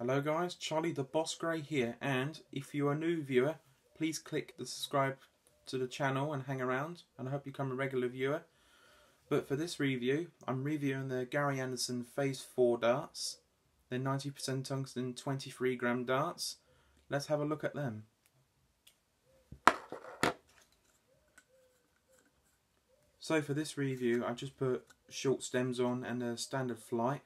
Hello guys, Charlie the Boss Gray here and if you're a new viewer please click the subscribe to the channel and hang around and I hope you become a regular viewer. But for this review I'm reviewing the Gary Anderson Phase 4 darts. They're 90% tungsten 23 gram darts. Let's have a look at them. So for this review I just put short stems on and a standard flight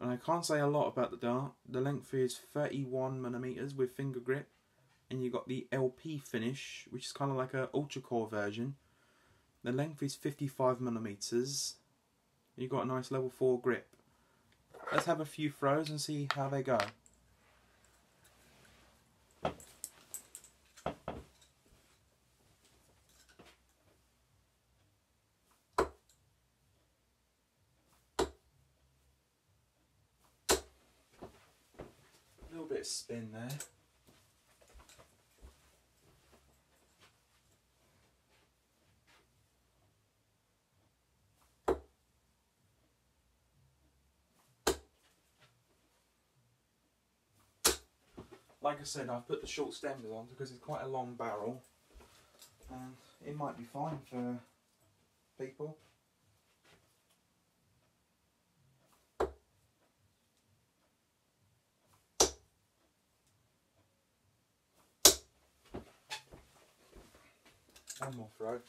and I can't say a lot about the dart. The length is 31 millimeters with finger grip, and you got the LP finish, which is kind of like a ultra core version. The length is 55 millimeters. You got a nice level 4 grip. Let's have a few throws and see how they go. little bit of spin there. Like I said, I've put the short stems on because it's quite a long barrel and it might be fine for people. One more throw.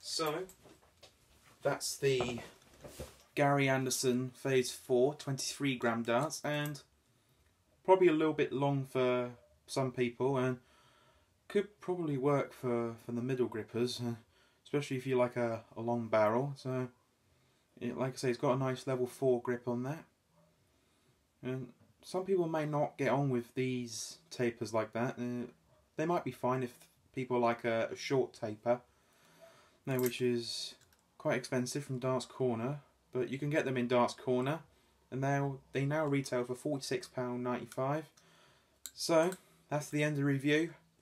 So, that's the Gary Anderson Phase 4 23 gram darts and probably a little bit long for some people and could probably work for, for the middle grippers, uh, especially if you like a, a long barrel. So, it, like I say, it's got a nice level 4 grip on that. And some people may not get on with these tapers like that. Uh, they might be fine if people like a, a short taper, now which is quite expensive from Darts Corner, but you can get them in Darts Corner, and now they now retail for £46.95. So, that's the end of the review.